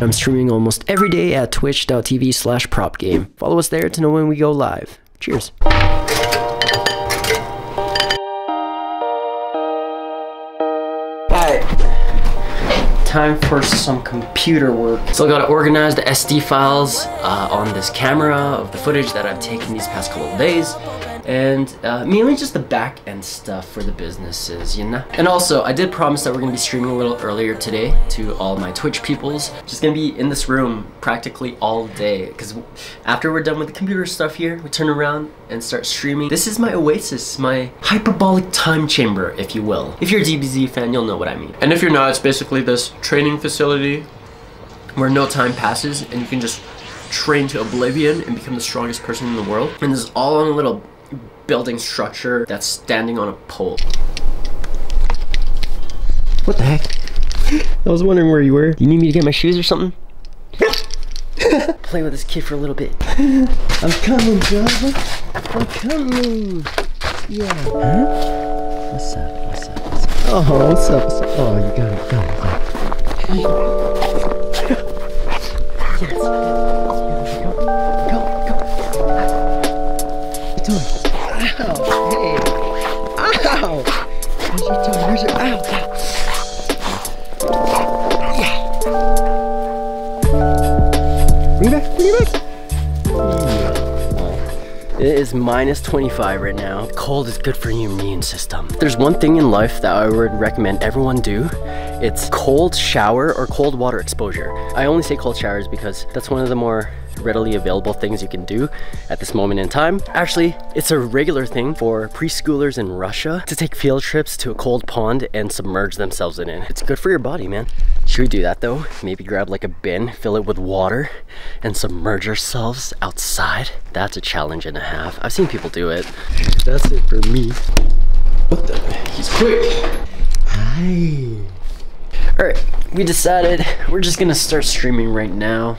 I'm streaming almost every day at twitch.tv slash prop game. Follow us there to know when we go live. Cheers. Alright. Time for some computer work. Still gotta organize the SD files uh, on this camera of the footage that I've taken these past couple of days and uh, mainly just the back end stuff for the businesses, you know? And also, I did promise that we're gonna be streaming a little earlier today to all my Twitch peoples. Just gonna be in this room practically all day, because after we're done with the computer stuff here, we turn around and start streaming. This is my oasis, my hyperbolic time chamber, if you will. If you're a DBZ fan, you'll know what I mean. And if you're not, it's basically this training facility where no time passes and you can just train to oblivion and become the strongest person in the world. And this is all on a little building structure that's standing on a pole. What the heck? I was wondering where you were. Do you need me to get my shoes or something? Play with this kid for a little bit. I'm coming, brother. I'm coming. Yeah. Huh? What's up? What's up? What's up? Oh, what's up? What's up? Oh, you got it. Got it. Got it. yes. Ow! Hey! Ow! What's you doing? Where's your ow. Yeah! Bring it back! Bring it back! It is minus 25 right now. Cold is good for your immune system. There's one thing in life that I would recommend everyone do. It's cold shower or cold water exposure. I only say cold showers because that's one of the more readily available things you can do at this moment in time. Actually, it's a regular thing for preschoolers in Russia to take field trips to a cold pond and submerge themselves in it. It's good for your body, man. Should we do that though? Maybe grab like a bin, fill it with water, and submerge ourselves outside? That's a challenge and a half. I've seen people do it. That's it for me. What the? He's quick. Hi. All right, we decided we're just gonna start streaming right now.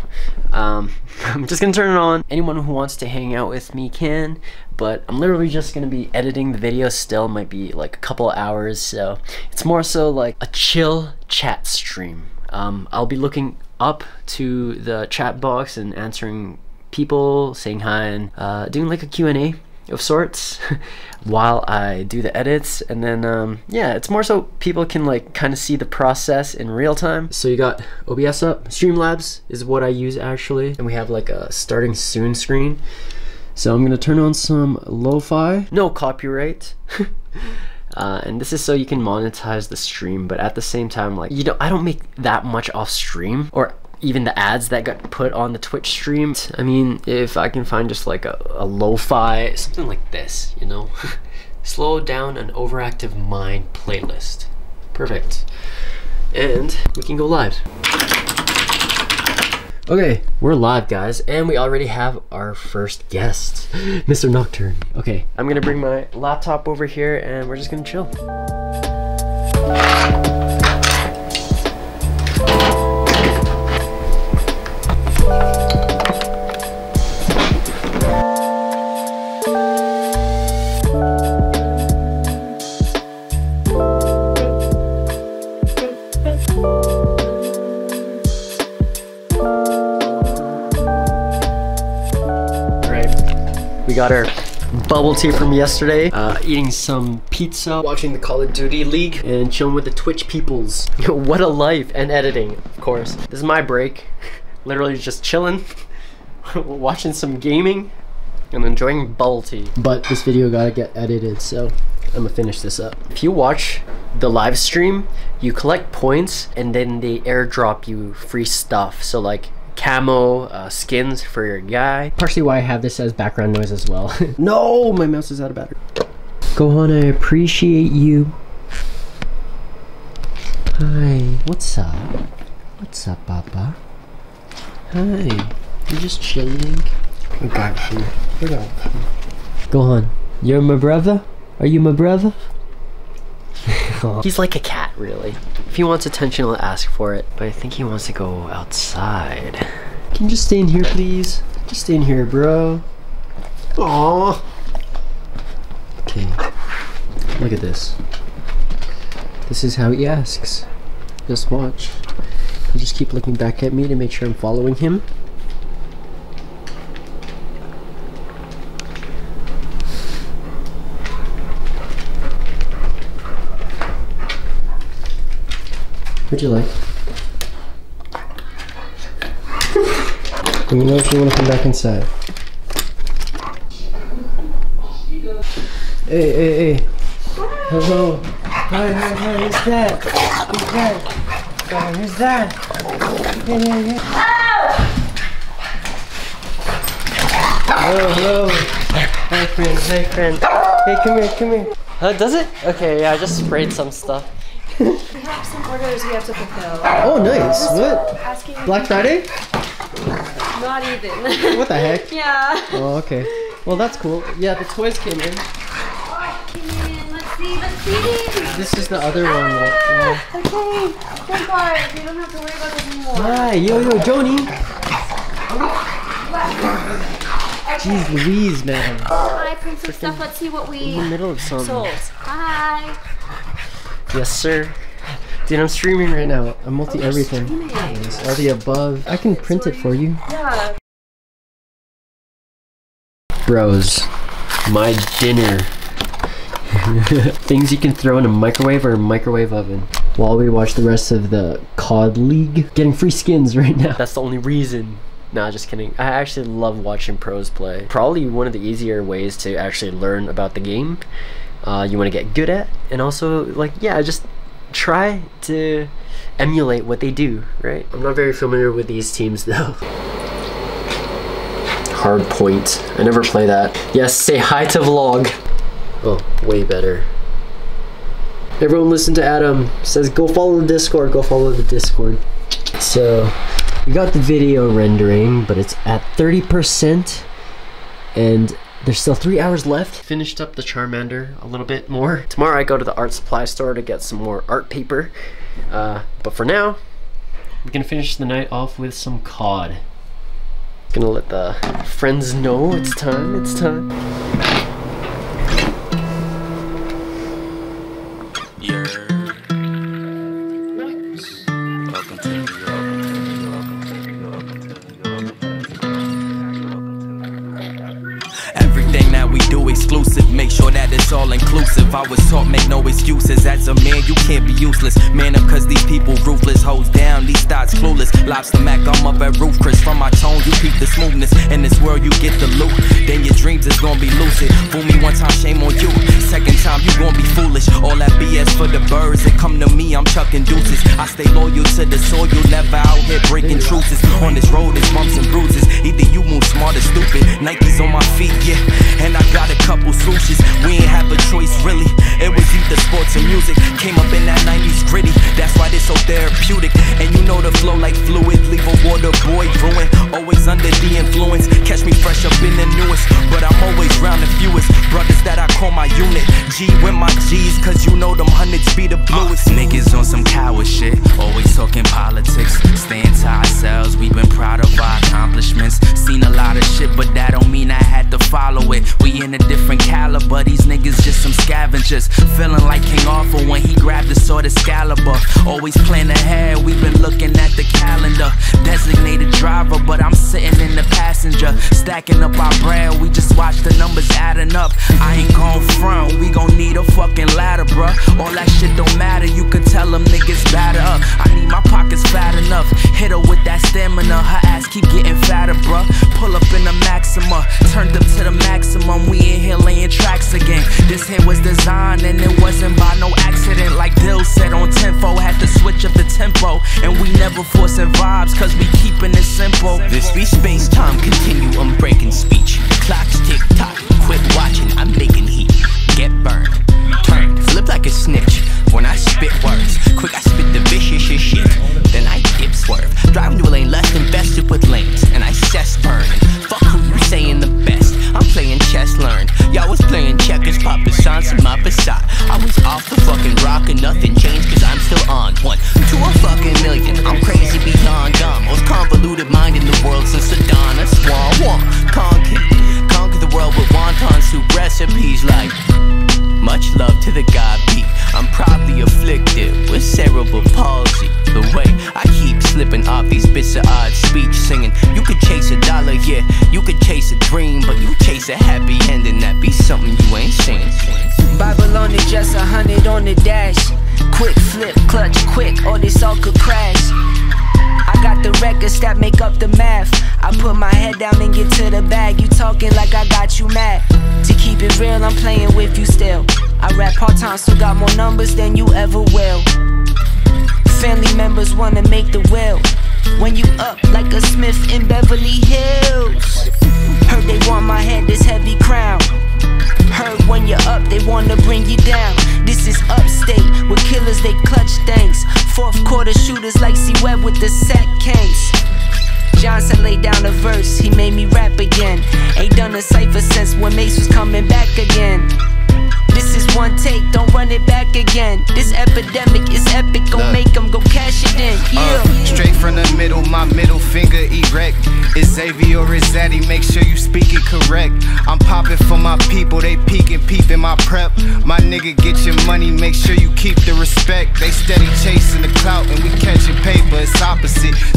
Um, I'm just gonna turn it on. Anyone who wants to hang out with me can, but I'm literally just gonna be editing the video still, might be like a couple hours, so it's more so like a chill chat stream. Um, I'll be looking up to the chat box and answering people, saying hi, and uh, doing like a Q&A of sorts while I do the edits. And then um, yeah it's more so people can like kind of see the process in real time. So you got OBS up Streamlabs is what I use actually. And we have like a starting soon screen. So I'm gonna turn on some lo-fi. No copyright. Uh, and this is so you can monetize the stream but at the same time like you know I don't make that much off stream or even the ads that got put on the Twitch stream. I mean, if I can find just like a, a lo-fi, something like this, you know? Slow down an overactive mind playlist. Perfect. And we can go live. Okay, we're live guys, and we already have our first guest, Mr. Nocturne. Okay, I'm gonna bring my laptop over here and we're just gonna chill. We got our bubble tea from yesterday, uh, eating some pizza, watching the Call of Duty League, and chilling with the Twitch peoples. what a life, and editing, of course. This is my break. Literally just chilling, watching some gaming, and enjoying bubble tea. But this video gotta get edited, so I'm gonna finish this up. If you watch the live stream, you collect points, and then they airdrop you free stuff. So like camo uh, skins for your guy. Partially why I have this as background noise as well. no, my mouse is out of battery. Gohan, I appreciate you. Hi, what's up? What's up, Papa? Hi, you just chilling? I got you. I got you. Gohan, you're my brother? Are you my brother? He's like a cat, really. If he wants attention, he'll ask for it. But I think he wants to go outside. Can you just stay in here, please? Just stay in here, bro. Aww. Okay. Look at this. This is how he asks. Just watch. He'll just keep looking back at me to make sure I'm following him. What'd you like? Let me know if you want to come back inside. Hey, hey, hey. Hello. Hi, hi, hi. Who's that? Who's that? Uh, who's that? Hey, hey, hey. Hello, hello. Hi, friend. Hi, friend. Hey, come here, come here. Uh, does it? Okay, yeah, I just sprayed some stuff. We have some orders we have to fulfill. Oh, nice. What? Black Friday? not even. What the heck? yeah. Oh, okay. Well, that's cool. Yeah, the toys came in. Let's see, let's see. This is the other one. Ah, that- Okay, thank God. We don't have to worry about this anymore. Hi, yo, yo, Joni. Jeez Louise, man. Hi, Princess Stuff. Let's see what we In the middle of something. sold. Hi. Yes, sir. Dude, I'm streaming right now. I'm multi oh, everything. streaming. All the above. I can print it for you. Yeah. Bros, my dinner. Things you can throw in a microwave or a microwave oven. While we watch the rest of the COD League. Getting free skins right now. That's the only reason. Nah, just kidding. I actually love watching pros play. Probably one of the easier ways to actually learn about the game. Uh, you want to get good at, and also like yeah, just try to emulate what they do. Right? I'm not very familiar with these teams though. Hard point. I never play that. Yes, say hi to vlog. Oh, way better. Everyone listen to Adam. Says go follow the Discord, go follow the Discord. So we got the video rendering, but it's at 30% and there's still three hours left. Finished up the Charmander a little bit more. Tomorrow I go to the art supply store to get some more art paper. Uh, but for now, we're gonna finish the night off with some COD. Gonna let the friends know it's time, it's time. Excuses. As a man, you can't be useless. Man up cause these people ruthless. Hoes down, these thoughts clueless. Lobster Mac, I'm up at roof. Chris from my tone, you keep the smoothness. In this world, you get the loot. Then your dreams is gonna be lucid. Fool me one time, shame on you. Second time, you gon' be foolish. All that BS for the birds that come to me, I'm chucking deuces. I stay loyal to the soil, never out here breaking truces. On this road, it's bumps and bruises. Either you move smart or stupid. Nikes on my feet, yeah. And I got a couple swooshes. We ain't have a choice, really. It was either sports or music. Came up in that 90s so therapeutic. And you know the flow like fluid. Water boy ruin. Always under the influence. Catch me fresh up in the newest. But I'm always round the fewest. Brothers that I call my unit. G with my G's, cause you know them hundreds be the uh, bluest. niggas on some coward shit. Always talking politics. Staying to ourselves. We've been proud of our accomplishments. Seen a lot of shit, but that don't mean I had to follow it. We in a different caliber. These niggas just some scavengers. Feeling like King Arthur when he grabbed the sword of Excalibur. Always plan ahead. We've been looking at the calendar. Designated driver, but I'm sitting in the passenger. Stacking up our bread. We just watch the numbers adding up. I ain't gon' front. We gon' need a fucking ladder, bruh. All that shit don't matter. You can tell them niggas batter up. I need my pockets fat enough. Hit her with that stamina. Her ass keep getting fatter, bruh. Pull up in the Maxima. Turned up to the maximum. We in here laying tracks again. This hit was designed and it wasn't by no accident. Like Dill said on Tenfo. Had to switch up the tempo. And we never force vibes the math. I put my head down and get to the bag. You talking like I got you mad. To keep it real, I'm playing with you still. I rap part time, so got more numbers than you ever will. Family members wanna make the will. When you up like a Smith in Beverly Hills. Heard they want my head, this heavy crown. Heard when you're up, they wanna bring you down. This is upstate, with killers, they clutch things. Fourth quarter shooters like C Web with the sack case. Johnson laid down a verse, he made me rap again. Ain't done a cipher since when Mase was coming back again. This is one take, don't run it back again. This epidemic is epic, gon' make them go cash it in. Yeah. Uh, straight from the middle, my middle finger erect. Is Xavier or is Zaddy? Make sure you speak it correct. I'm popping for my people, they peeking, peeping my prep. My nigga, get your money, make sure you keep the respect. They steady chasing the clout and we catching paper, it's.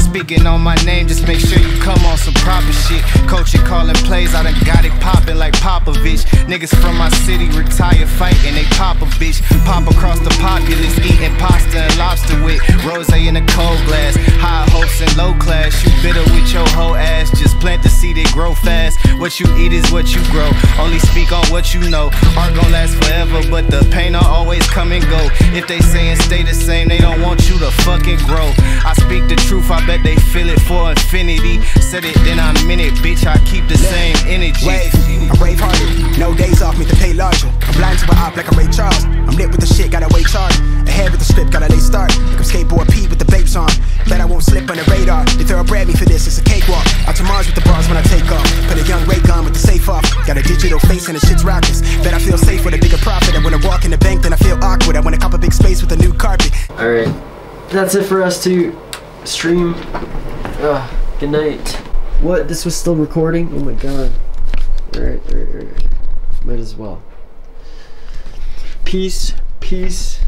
Speaking on my name, just make sure you come on some proper shit. Coaching, calling plays, I done got it popping like Popovich. Niggas from my city retire fighting, they pop a bitch. Pop across the populace, eating pasta and lobster with rose in a cold glass. High hopes and low class, you bitter with your whole ass. Just plant the seed, it grow fast. What you eat is what you grow. Only speak on what you know. Art gon' last forever, but the pain will always come and go. If they saying stay the same, they don't want you to fucking grow. I speak the truth, I bet they feel it for infinity. Said it, then I meant it, bitch. I keep the same energy. Wave, I'm brave hearted. No days off, make to pay larger. I'm blind to an op like a Ray Charles. I'm lit with the shit, gotta wait charge. Ahead with the script, gotta lay start. Like I'm skateboard Pete with the babes on. Bet I won't slip on the radar. They throw a brand me for this, it's a cakewalk. Out to Mars with the bars when I take off. Put a young ray gun with the safe off. Got a digital face and the shit's rockets. Bet I feel safe with a bigger profit. And when I walk in the bank, then I feel awkward. I wanna cop a big space with a new carpet. Alright, that's it for us to stream. Ugh, good night. What? This was still recording? Oh my god. Alright, alright, alright. Might as well. Peace, peace.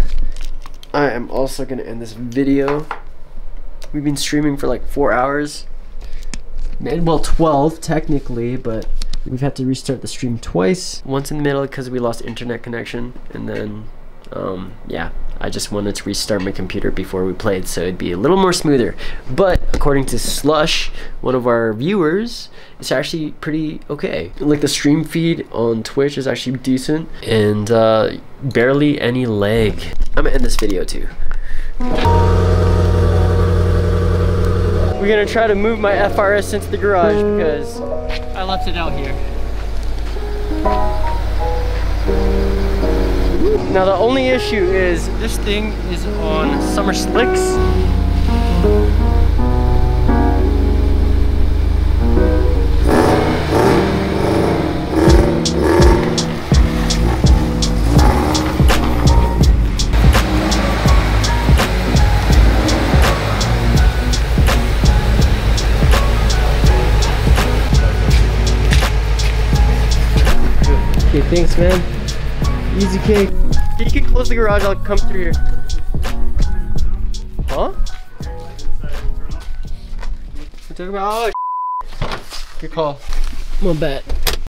I am also gonna end this video. We've been streaming for like four hours. And well, 12 technically, but we've had to restart the stream twice. Once in the middle because we lost internet connection, and then, um, yeah, I just wanted to restart my computer before we played so it'd be a little more smoother. But according to Slush, one of our viewers, it's actually pretty okay. Like the stream feed on Twitch is actually decent, and uh, barely any lag. I'm gonna end this video too. We're gonna try to move my FRS into the garage because I left it out here. Now the only issue is this thing is on summer slicks. Okay, thanks man. Easy cake. You can close the garage, I'll come through here. Huh? We're talking about, oh, Good call. My bet.